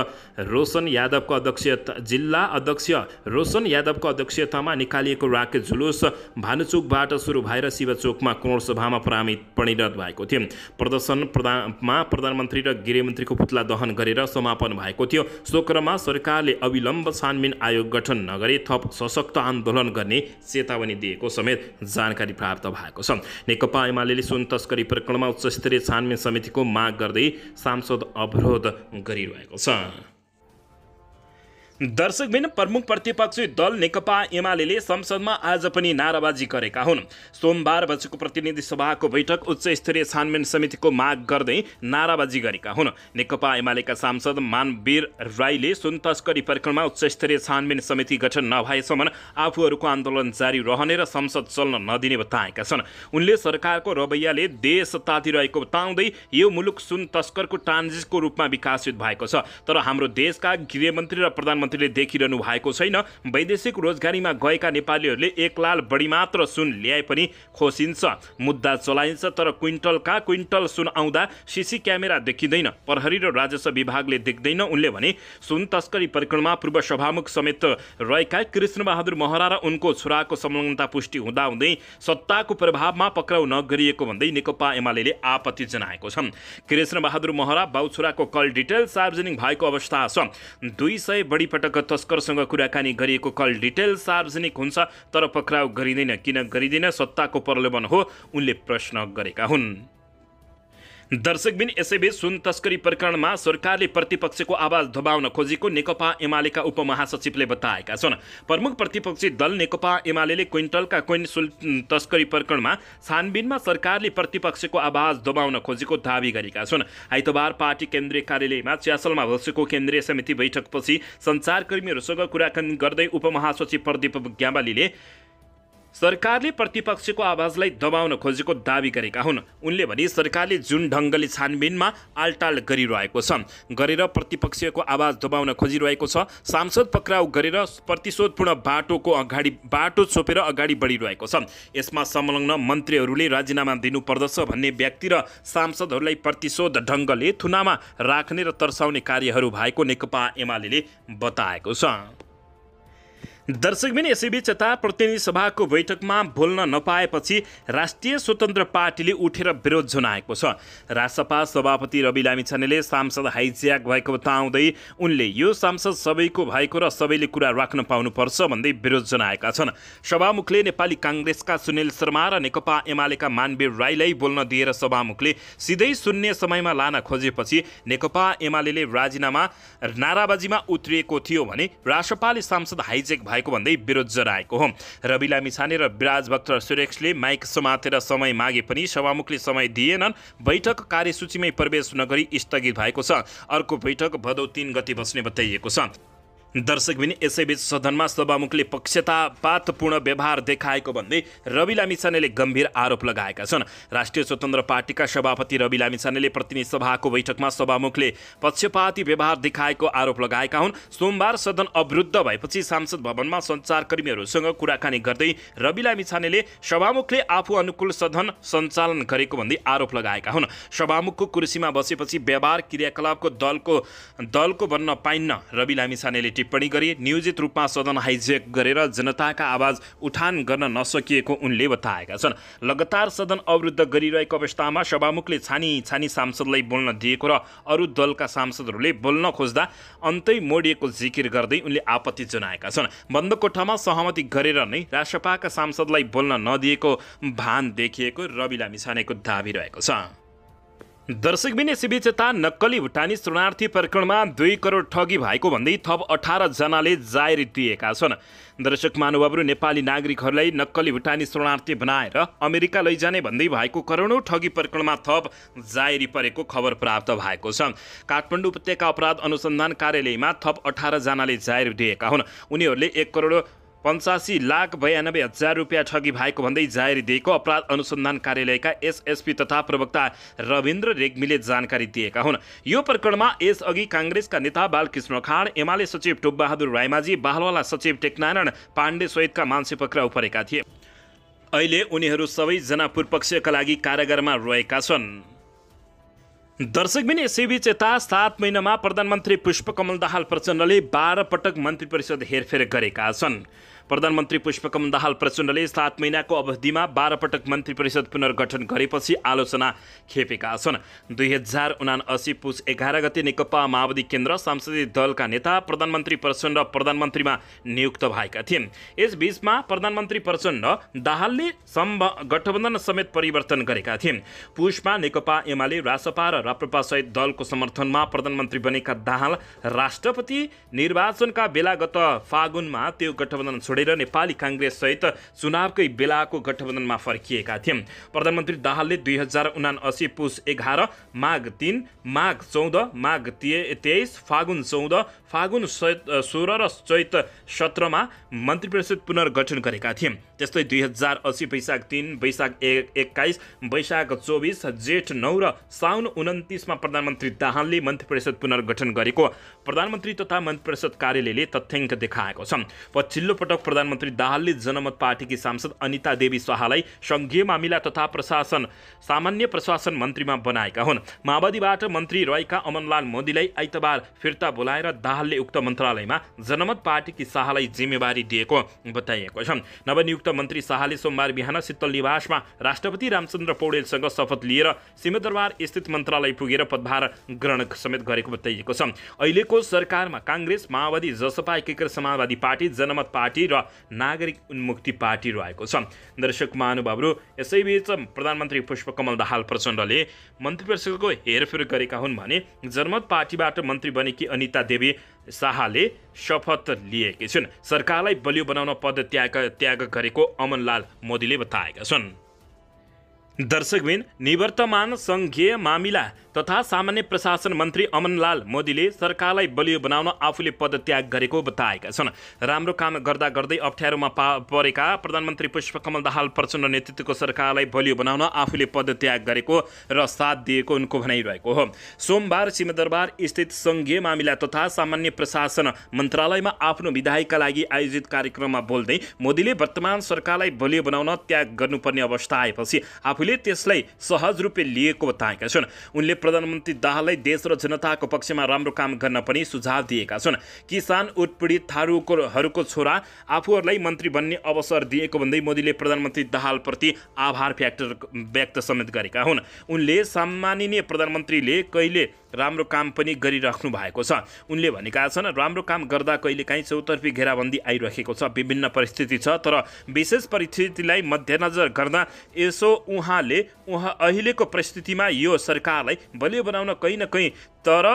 रोशन यादवको अध्यक्ष जिल्ला अध्यक्ष रोशन यादवको अध्यक्षतामा निकालिएको राकेट जुलुस भानुचोकबाट सुरु भएर शिवचोकमा कोण सभामा परिणत भएको थियो। प्रदर्शन प्रधानमा प्रधानमन्त्री र गृह गृहमन्त्रीको पुतला दहन गरेर समापन भएको थियो। सो क्रममा सरकारले अविलम्ब छानबिन आयोग गठन नगरे थप सशक्त आन्दोलन गर्ने चेतावनी दिएको समेत जानकारी प्राप्त भएको छ। नेकपा एमाले सुन तस्करी प्रकरणमा उच्चस्तरीय छानबिन समितिको माग गर्दै सांसद अवरोध गरिरहेको छ। दर्शकबिन प्रमुख प्रतिपक्षी दल नेकपा एमाले संसदमा आज पनि नाराबाजी गरेका हुन्। सोमबार बजेको प्रतिनिधि सभाको बैठक उच्च स्तरीय छानबिन समितिको माग गर्दै नाराबाजी गरेका हुन्। नेकपा एमालेका सांसद मानवीर राईले सुन तस्करी प्रकरणमा उच्च स्तरीय छानबिन समिति गठन नभएसम्म आफूहरूको आन्दोलन जारी रहने र संसद चल्न नदिने बताएका छन्। उनले सरकारको रवैयाले देश तातिरहेको बताउँदै यो मुलुक सुन तस्करको ट्रान्जिटको रूपमा विकासित भएको छ। तर हाम्रो देशका गृहमन्त्री र प्रधानमन्त्री प्रधानमन्त्रीले देखिरहनु भएको छैन। वैदेशिक रोजगारीमा गएका नेपालीहरूले एक लाल बढी मात्र सुन ल्याए पनि खोसिन्छ। मुद्दा चलाइन्छ तर क्विन्टलका क्विन्टल सुन आउँदा सिसी क्यामेरा देखिँदैन। प्रहरी र राजस्व विभागले देख्दैन। उनले भने सुन तस्करी प्रकरणमा पूर्व सभामुख समेत रहेका कृष्णबहादुर महरा र उनको छोराको संलग्नता पुष्टि हुँदाहुँदै सत्ताको प्रभावमा पक्राउ नगरिएको भन्दै नेकपा एमाले आपत्ति जनाएको छ। कृष्णबहादुर महरा बाउ छोराको कल डिटेल सार्वजनिक भएको अवस्था छ। दुई सय बढी पटक तस्करसँग कुराकानी गरिएको कल डिटेल सार्वजनिक हुन्छ तर पक्राउ गरिँदैन। किन गरिँदैन? सत्ताको प्रलोभन हो उनले प्रश्न गरेका हुन्। दर्शकबिन यसैबीच सुन तस्करी प्रकरणमा सरकारले प्रतिपक्षको आवाज दबाउन खोजेको नेकपा एमालेका उपमहासचिवले बताएका छन्। प्रमुख प्रतिपक्षी दल नेकपा एमाले क्विन्टलका क्विन सुन तस्करी प्रकरणमा छानबिनमा सरकारले प्रतिपक्षको आवाज दबाउन खोजेको दावी गरेका छन्। आइतबार पार्टी केन्द्रीय कार्यालयमा च्यासलमा बसेको केन्द्रीय समिति बैठकपछि सञ्चारकर्मीहरूसँग कुराकानी गर्दै उपमहासचिव प्रदीप ग्यावालीले सरकारले प्रतिपक्षको आवाजलाई दबाउन खोजेको दावी गरेका हुन्। उनले भने सरकारले जुन ढङ्गले छानबिनमा आलटाल गरिरहेको छ गरेर प्रतिपक्षको आवाज दबाउन खोजिरहेको छ सांसद पक्राउ गरेर प्रतिशोधपूर्ण बाटोको अगाडि बाटो छोपेर अगाडि बढिरहेको छ। यसमा संलग्न मन्त्रीहरूले राजीनामा दिनुपर्दछ भन्ने व्यक्ति र सांसदहरूलाई प्रतिशोध ढङ्गले थुनामा राख्ने र तर्साउने कार्यहरू भएको नेकपा एमाले बताएको छ। दर्शकबिन यसैबीच यता प्रतिनिधि सभाको बैठकमा बोल्न नपाएपछि राष्ट्रिय स्वतन्त्र पार्टीले उठेर विरोध जनाएको छ। राजसभा सभापति रवि लामिछानेले सांसद हाइज्याक भएको बताउँदै उनले यो सांसद सबैको भएको र सबैले कुरा राख्न पाउनुपर्छ भन्दै विरोध जनाएका छन्। सभामुखले नेपाली काङ्ग्रेसका सुनिल शर्मा र नेकपा एमालेका मानवीर राईलाई बोल्न दिएर सभामुखले सिधै शून्य समयमा लान खोजेपछि नेकपा एमाले राजीनामा नाराबाजीमा उत्रिएको थियो भने राष्ट्रपाले सांसद हाइजेक भएको भन्दै विरोध जनाएको हो। रवि लामिछाने र विराज भक्त माइक समातेर समय मागे पनि सभामुखले समय दिएनन्। बैठक कार्यसूचीमै प्रवेश नगरी स्थगित भएको छ। अर्को बैठक भदौ तिन गति बस्ने बताइएको छ। दर्शकबिन यसैबीच सदनमा सभामुखले पक्षतापातपूर्ण व्यवहार देखाएको भन्दै रवि लामिछानेले गम्भीर आरोप लगाएका छन्। राष्ट्रिय स्वतन्त्र पार्टीका सभापति रवि लामिछानेले प्रतिनिधि सभाको बैठकमा सभामुखले पक्षपाती व्यवहार देखाएको आरोप लगाएका हुन्। सोमबार सदन अवरुद्ध भएपछि सांसद भवनमा सञ्चारकर्मीहरूसँग कुराकानी गर्दै रवि लामिछानेले सभामुखले आफू अनुकूल सदन सञ्चालन गरेको भन्दै आरोप लगाएका हुन्। सभामुखको कुर्सीमा बसेपछि व्यवहार क्रियाकलापको दलको दलको बन्न पाइन्न रवि लामिछानेले टिप्पणी गरी नियोजित रूपमा सदन हाइजेक गरेर जनताका आवाज उठान गर्न नसकिएको उनले बताएका छन्। लगातार सदन अवरुद्ध गरिरहेको अवस्थामा सभामुखले छानी छानी सांसदलाई बोल्न दिएको र अरू दलका सांसदहरूले बोल्न खोज्दा अन्तै मोडिएको जिकिर गर्दै उनले आपत्ति जनाएका छन्। बन्द कोठामा सहमति गरेर नै राष्ट्रपाका सांसदलाई बोल्न नदिएको भान देखिएको रवि लामिछानेको दावी रहेको छ। दर्शकबिन यता नक्कली भुटानी शरणार्थी प्रकरणमा दुई करोड ठगी भएको भन्दै थप अठारजनाले जाहेर दिएका छन्। दर्शक महानुभावहरू नेपाली नागरिकहरूलाई नक्कली भुटानी शरणार्थी बनाएर अमेरिका लैजाने भन्दै भएको करोडौँ ठगी प्रकरणमा थप जाहेरी परेको खबर प्राप्त भएको छ। काठमाडौँ उपत्यका अपराध अनुसन्धान कार्यालयमा थप अठारजनाले जाहेर दिएका हुन्। उनीहरूले एक करोड पञ्चासी लाख बयानब्बे हजार रुपियाँ ठगी भएको भन्दै जाहेरी दिएको अपराध अनुसन्धान कार्यालयका एसएसपी तथा प्रवक्ता रविन्द्र रेग्मीले जानकारी दिएका हुन्। यो प्रकरणमा यसअघि काङ्ग्रेसका नेता बालकृष्ण खाँड एमाले सचिव टुकबहादुर राईमाझी बालवाला सचिव टेकनारायण पाण्डे सहितका मान्छे पक्राउ परेका थिए। अहिले उनीहरू सबैजना पूर्वपक्षका लागि कारागारमा रहेका छन्। दर्शकबिन यसैबीच यता सात महिनामा प्रधानमन्त्री पुष्पकमल दाहाल प्रचण्डले बाह्र पटक मन्त्री परिषद हेरफेर गरेका छन्। प्रधानमन्त्री पुष्पकमल दाहाल प्रचण्डले सात महिनाको अवधिमा बाह्र पटक मन्त्री परिषद पुनर्गठन गरेपछि आलोचना खेपेका छन्। दुई हजार उनासी पुस एघार गते नेकपा माओवादी केन्द्र संसदीय दलका नेता प्रधानमन्त्री प्रचण्ड प्रधानमन्त्रीमा नियुक्त भएका थिए यसबीचमा प्रधानमन्त्री प्रचण्ड दाहालले सम्भ गठबन्धन समेत परिवर्तन गरेका थिए पुसमा नेकपा एमाले रासपा र राप्रपा सहित दलको समर्थनमा प्रधानमन्त्री बनेका दाहाल राष्ट्रपति निर्वाचनका बेला गत फागुनमा त्यो गठबन्धन छोडे छोडेर नेपाली काङ्ग्रेससहित चुनावकै बेलाको गठबन्धनमा फर्किएका थिए। प्रधानमन्त्री दाहालले दुई हजार उनासी पुस एघार माघ तिन माघ चौध माघ तेइस फागुन चौध फागुन सोह्र र चैत सत्रमा मन्त्री परिषद पुनर्गठन गरेका थिए। त्यस्तै दुई हजार असी वैशाख तिन वैशाख एक एक्काइस वैशाख चौबिस जेठ नौ र साउन उन्तिसमा प्रधानमन्त्री दाहालले मन्त्री परिषद पुनर्गठन गरेको प्रधानमन्त्री तथा मन्त्री परिषद कार्यालयले तथ्याङ्क देखाएको छ। पछिल्लो पटक प्रधानमन्त्री दाहालले जनमत पार्टीकी सांसद अनिता देवी शाहलाई सङ्घीय मामिला तथा प्रशासन सामान्य प्रशासन मन्त्रीमा बनाएका हुन्। माओवादीबाट मन्त्री रहेका अमनलाल मोदीलाई आइतबार फिर्ता बोलाएर दाहालले उक्त मन्त्रालयमा जनमत पार्टीकी शाहलाई जिम्मेवारी दिएको बताइएको छ। नवनियुक्त मन्त्री शाहले सोमबार बिहान शीतल निवासमा राष्ट्रपति रामचन्द्र पौडेलसँग शपथ लिएर सिंहदरबार स्थित मन्त्रालय पुगेर पदभार ग्रहण समेत गरेको बताइएको छ। अहिलेको सरकारमा काङ्ग्रेस माओवादी जसपा एकीकृत समाजवादी पार्टी जनमत पार्टी र नागरिक उन्मुक्ति पार्टी रहेको छ। दर्शक महानुभावहरू यसैबीच प्रधानमन्त्री पुष्पकमल दाहाल प्रचण्डले मन्त्री परिषदको हेरफेर गरेका हुन् भने जनमत पार्टीबाट मन्त्री बनेकी अनिता देवी शाहले शपथ लिएकी छिन्। सरकारलाई बलियो बनाउन पद त्याग त्याग गरेको अमनलाल मोदीले बताएका छन्। दर्शकबिन निवर्तमान सङ्घीय मामिला तथा सामान्य प्रशासन मन्त्री अमनलाल मोदीले सरकारलाई बलियो बनाउन आफूले पदत्याग गरेको बताएका छन्। राम्रो काम गर्दा गर्दै अप्ठ्यारोमा पा परेका प्रधानमन्त्री पुष्पकमल दाहाल प्रचण्ड नेतृत्वको सरकारलाई बलियो बनाउन आफूले पदत्याग गरेको र साथ दिएको उनको भनाइरहेको हो। सोमबार सिंहदरबार स्थित सङ्घीय मामिला तथा सामान्य प्रशासन मन्त्रालयमा आफ्नो विधायकका लागि आयोजित कार्यक्रममा बोल्दै मोदीले वर्तमान सरकारलाई बलियो बनाउन त्याग गर्नुपर्ने अवस्था आएपछि आफूले त्यसलाई सहज रूपले लिएको बताएका छन्। उनले प्रधानमन्त्री दाहाललाई देश र जनताको पक्षमा राम्रो काम गर्न पनि सुझाव दिएका छन्। किसान उत्पीडित थारूकोहरूको छोरा आफूहरूलाई मन्त्री बन्ने अवसर दिएको भन्दै मोदीले प्रधानमन्त्री दाहालप्रति आभार फ्याक्टर व्यक्त समेत गरेका हुन्। उनले सम्माननीय प्रधानमन्त्रीले कहिले राम्रो काम पनि गरिराख्नु भएको छ। उनले भनेका छन् राम्रो काम गर्दा कहिलेकाहीँ चौतर्फी घेराबन्दी आइरहेको छ विभिन्न परिस्थिति छ तर विशेष परिस्थितिलाई मध्यनजर गर्दा यसो उहाँले उहाँ अहिलेको परिस्थितिमा यो सरकारलाई बलियो बनाउन कहीँ न कहीँ तर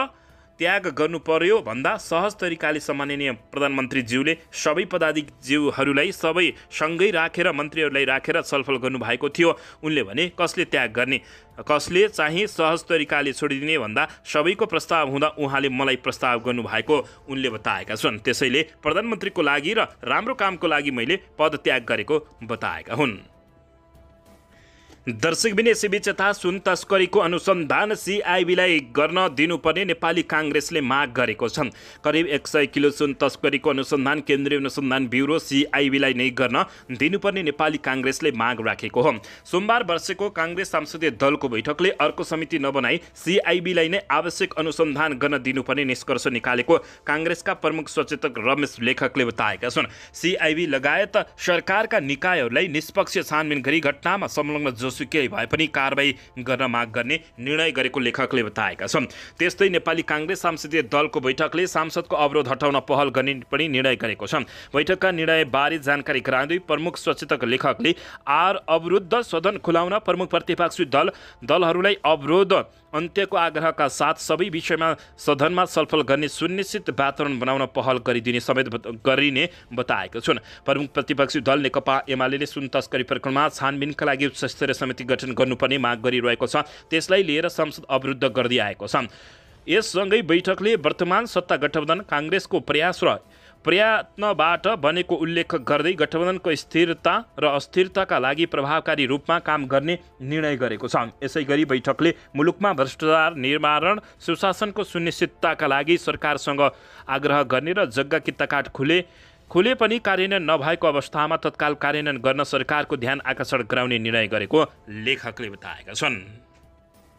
त्याग गर्नु पर्यो भन्दा सहज तरिकाले सम्माननीय प्रधानमन्त्रीज्यूले सबै पदाधिज्यूहरूलाई सबै सँगै राखेर मन्त्रीहरूलाई राखेर छलफल गर्नुभएको थियो। उनले भने कसले त्याग गर्ने? कसले चाहिँ सहज तरिकाले छोडिदिने भन्दा सबैको प्रस्ताव हुँदा उहाँले मलाई प्रस्ताव गर्नुभएको उनले बताएका छन्। त्यसैले प्रधानमन्त्रीको लागि र राम्रो कामको लागि मैले पदत्याग गरेको बताएका हुन्। दर्शकबिन यसैबीच यथा सुन तस्करीको अनुसन्धान सिआइबीलाई गर्न दिनुपर्ने नेपाली काङ्ग्रेसले माग गरेको छ करिब एक सय किलो सुन तस्करीको अनुसन्धान केन्द्रीय अनुसन्धान ब्युरो सिआइबीलाई नै गर्न दिनुपर्ने नेपाली काङ्ग्रेसले माग राखेको हो। सोमबार बसेको काङ्ग्रेस संसदीय दलको बैठकले अर्को समिति नबनाई सिआइबीलाई नै आवश्यक अनुसन्धान गर्न दिनुपर्ने निष्कर्ष निकालेको काङ्ग्रेसका प्रमुख सचेतक रमेश लेखकले बताएका छन्। सिआइबी लगायत सरकारका निकायहरूलाई निष्पक्ष छानबिन गरी घटनामा संलग्न जो जोसुकै भए पनि कारवाही गर्न माग गर्ने निर्णय गरेको लेखकले बताएका छन्। त्यस्तै नेपाली काङ्ग्रेस संसदीय दलको बैठकले सांसदको अवरोध हटाउन पहल गर्ने पनि निर्णय गरेको छ बैठकका निर्णयबारे जानकारी गराउँदै प्रमुख सचेतक लेखकले आर अवरुद्ध सदन खुलाउन प्रमुख प्रतिपक्षी दल दलहरूलाई अवरोध अन्त्यको आग्रहका साथ सबै विषयमा सदनमा छलफल गर्ने सुनिश्चित वातावरण बनाउन पहल गरिदिने समेत गरिने बताएको छन्। प्रमुख प्रतिपक्षी दल नेकपा एमाले सुन तस्करी प्रकरणमा छानबिनका लागि उच्चस्तरीय समिति गठन गर्नुपर्ने माग गरिरहेको छ। त्यसलाई लिएर संसद अवरुद्ध गर्दै आएको छ। यससँगै बैठकले वर्तमान सत्ता गठबन्धन काङ्ग्रेसको प्रयास र प्रयत्नबाट बनेको उल्लेख गर्दै गठबन्धनको स्थिरता र अस्थिरताका लागि प्रभावकारी रूपमा काम गर्ने निर्णय गरेको छ। यसै गरी बैठकले मुलुकमा भ्रष्टाचार निर्माण सुशासनको सुनिश्चितताका लागि सरकारसँग आग्रह गर्ने र जग्गा कित्ताकाट खुले खुले पनि कार्यान्वयन नभएको अवस्थामा तत्काल कार्यान्वयन गर्न सरकारको ध्यान आकर्षण गराउने निर्णय गरेको लेखकले बताएका छन्।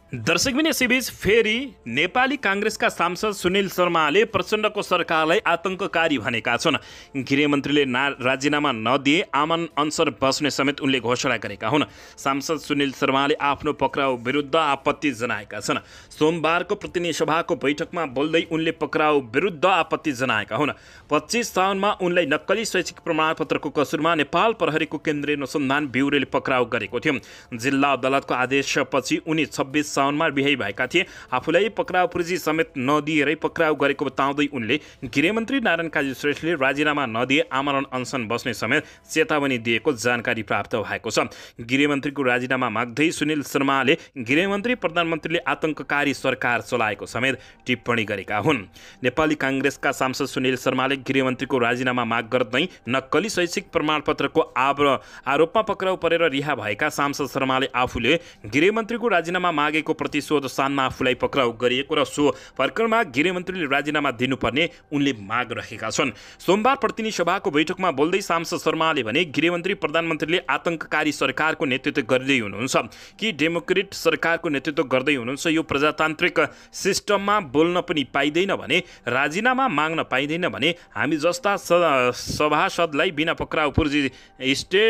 दर्शकबिन यसैबीच फेरि नेपाली काङ्ग्रेसका सांसद सुनिल शर्माले प्रचण्डको सरकारलाई आतङ्ककारी भनेका छन्। गृहमन्त्रीले ना राजीनामा नदिए आमन अन्सर बस्ने समेत उनले घोषणा गरेका हुन्। सांसद सुनिल शर्माले आफ्नो पक्राउ विरुद्ध आपत्ति जनाएका छन्। सोमबारको प्रतिनिधि सभाको बैठकमा बोल्दै उनले पक्राउ विरुद्ध आपत्ति जनाएका हुन्। पच्चिस साउनमा उनलाई नक्कली शैक्षिक प्रमाणपत्रको कसुरमा नेपाल प्रहरीको केन्द्रीय अनुसन्धान ब्युरोले पक्राउ गरेको थियो। जिल्ला अदालतको आदेशपछि उनी छब्बिस साउनमा भएका थिए। आफूलाई पक्राउ पुर्जी समेत नदिएरै पक्राउ गरेको बताउँदै उनले गृहमन्त्री नारायण काजी श्रेष्ठले राजीनामा नदिए आमरण अनसन बस्ने समेत चेतावनी दिएको जानकारी प्राप्त भएको छ। गृहमन्त्रीको राजीनामा माग्दै सुनिल शर्माले गृहमन्त्री प्रधानमन्त्रीले आतङ्ककारी सरकार चलाएको समेत टिप्पणी गरेका हुन्। नेपाली काङ्ग्रेसका सांसद सुनिल शर्माले गृहमन्त्रीको राजीनामा माग गर्दै नक्कली शैक्षिक प्रमाणपत्रको आरोपमा पक्राउ परेर रिहा भएका सांसद शर्माले आफूले गृहमन्त्रीको राजीनामा मागेको गरेको प्रतिशोध सानमा आफूलाई पक्राउ गरिएको र सो प्रकरणमा गृहमन्त्रीले राजीनामा दिनुपर्ने उनले माग राखेका छन्। सोमबार प्रतिनिधि सभाको बैठकमा बोल्दै सांसद शर्माले भने गृहमन्त्री प्रधानमन्त्रीले आतङ्ककारी सरकारको नेतृत्व गर्दै हुनुहुन्छ। कि डेमोक्रेट सरकारको नेतृत्व गर्दै हुनुहुन्छ यो प्रजातान्त्रिक सिस्टममा बोल्न पनि पाइँदैन भने राजीनामा माग्न पाइँदैन भने हामी जस्ता सभासदलाई बिना पक्राउ पूर्जी स्टे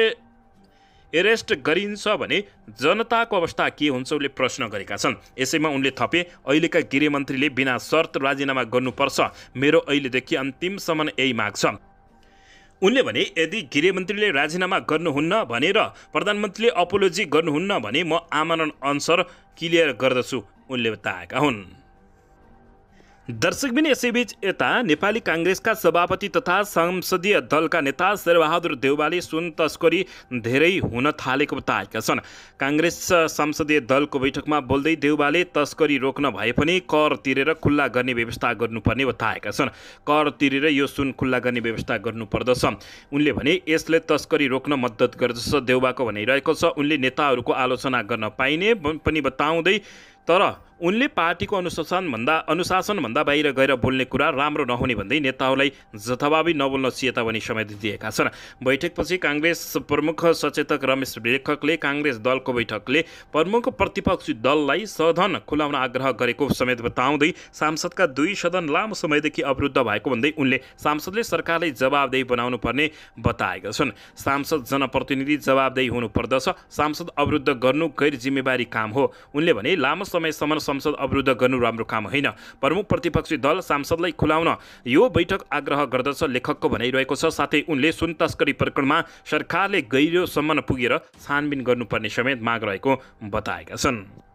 एरेस्ट गरिन्छ भने जनताको अवस्था के हुन्छ उसले प्रश्न गरेका छन्। यसैमा उनले थपे अहिलेका गृहमन्त्रीले बिना शर्त राजीनामा गर्नुपर्छ। मेरो अहिलेदेखि अन्तिमसम्म यही माग छ। उनले भने यदि गृहमन्त्रीले राजीनामा गर्नुहुन्न भनेर प्रधानमन्त्रीले अपोलोजी गर्नुहुन्न भने म आमरण अनुसार क्लियर गर्दछु उनले बताएका हुन्। दर्शकबिन यसैबीच यता नेपाली काङ्ग्रेसका सभापति तथा संसदीय दलका नेता शेरबहादुर देउवाले सुन तस्करी धेरै हुन थालेको बताएका छन्। काङ्ग्रेस संसदीय दलको बैठकमा बोल्दै देउवाले तस्करी रोक्न भए पनि कर तिरेर खुल्ला गर्ने व्यवस्था गर्नुपर्ने बताएका छन्। कर तिरेर यो सुन खुल्ला गर्ने व्यवस्था गर्नुपर्दछ। उनले भने यसले तस्करी रोक्न मद्दत गर्दछ देउबाको भनिरहेको छ। उनले नेताहरूको आलोचना गर्न पाइने पनि बताउँदै तर उनले पार्टीको अनुशासनभन्दा अनुशासनभन्दा बाहिर गएर बोल्ने कुरा राम्रो नहुने भन्दै नेताहरूलाई जथाभावी नबोल्न चेतावनी समेत दिएका छन्। बैठकपछि काङ्ग्रेस प्रमुख सचेतक रमेश लेखकले काङ्ग्रेस दलको बैठकले प्रमुख प्रतिपक्षी दललाई सदन खुलाउन आग्रह गरेको समेत बताउँदै सांसदका दुई सदन लामो समयदेखि अवरुद्ध भएको भन्दै उनले सांसदले सरकारलाई जवाबदेही बनाउनु पर्ने बताएका छन्। सांसद जनप्रतिनिधि जवाबदेही हुनुपर्दछ। सांसद अवरुद्ध गर्नु गैर जिम्मेवारी काम हो। उनले भने लामो समयसम्म संसद अवरुद्ध गर्नु राम्रो काम होइन। प्रमुख प्रतिपक्षी दल सांसदलाई खुलाउन यो बैठक आग्रह गर्दछ लेखकको भनाइरहेको छ। साथै उनले सुन तस्करी प्रकरणमा सरकारले गहिरोसम्म पुगेर छानबिन गर्नुपर्ने समेत माग रहेको बताएका छन्।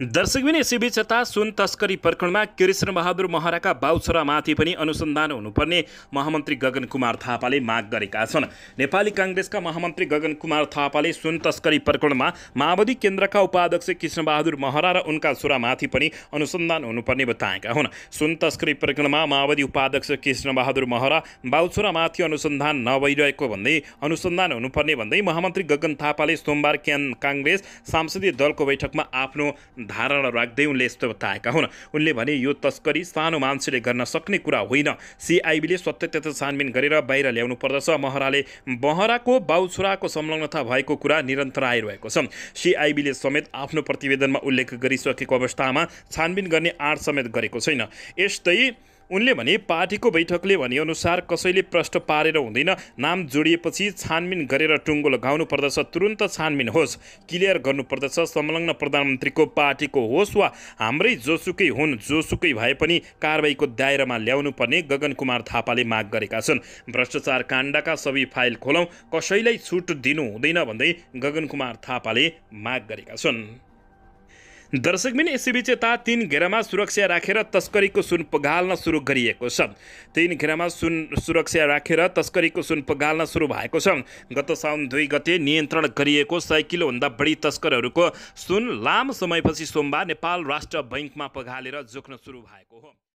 दर्शकबिन यसैबीच यता सुन तस्करी प्रकरणमा कृष्ण बहादुर महराका बाउछरामाथि पनि अनुसन्धान हुनुपर्ने महामन्त्री गगन कुमार थापाले माग गरेका छन्। नेपाली काङ्ग्रेसका महामन्त्री गगन कुमार थापाले सुन तस्करी प्रकरणमा माओवादी केन्द्रका उपाध्यक्ष कृष्णबहादुर महरा र उनका छोरामाथि पनि अनुसन्धान हुनुपर्ने बताएका हुन्। सुन तस्करी प्रकरणमा माओवादी उपाध्यक्ष कृष्णबहादुर महरा बाउछोरामाथि अनुसन्धान नभइरहेको भन्दै अनुसन्धान हुनुपर्ने भन्दै महामन्त्री गगन थापाले सोमबार क्यान काङ्ग्रेस संसदीय दलको बैठकमा आफ्नो धारणा राख्दै उनले यस्तो बताएका हुन्। उनले भने यो तस्करी सानो मान्छेले गर्न सक्ने कुरा होइन। सिआइबीले सत्य तथ्य छानबिन गरेर बाहिर ल्याउनु पर्दछ। महराले महराको बाउछुराको संलग्नता भएको कुरा निरन्तर आइरहेको छ। सिआइबीले समेत आफ्नो प्रतिवेदनमा उल्लेख गरिसकेको अवस्थामा छानबिन गर्ने आँट समेत गरेको छैन। यस्तै उनले भने पार्टीको बैठकले भनेअनुसार कसैले प्रश्न पारेर हुँदैन। नाम जोडिएपछि छानबिन गरेर टुङ्गो लगाउनु पर्दछ। तुरुन्त छानबिन होस्। क्लियर गर्नुपर्दछ। संलग्न प्रधानमन्त्रीको पार्टीको होस् वा हाम्रै जोसुकै हुन् जोसुकै भए पनि कारवाहीको दायरामा ल्याउनु पर्ने गगन कुमार थापाले माग गरेका छन्। भ्रष्टाचार काण्डका सबै फाइल खोलौँ। कसैलाई छुट दिनु हुँदैन भन्दै गगन कुमार थापाले माग गरेका छन्। दर्शकबिन यसैबीच यता तिन घेरामा सुरक्षा राखेर तस्करीको सुन पगाल्न सुरु गरिएको छ। तिन घेरामा सुन सुरक्षा राखेर तस्करीको सुन पगाल्न सुरु भएको छ। गत साउन दुई गते नियन्त्रण गरिएको सय किलोभन्दा बढी तस्करहरूको सुन लामो समयपछि सोमबार नेपाल राष्ट्र बैङ्कमा पगालेर जोख्न सुरु भएको हो।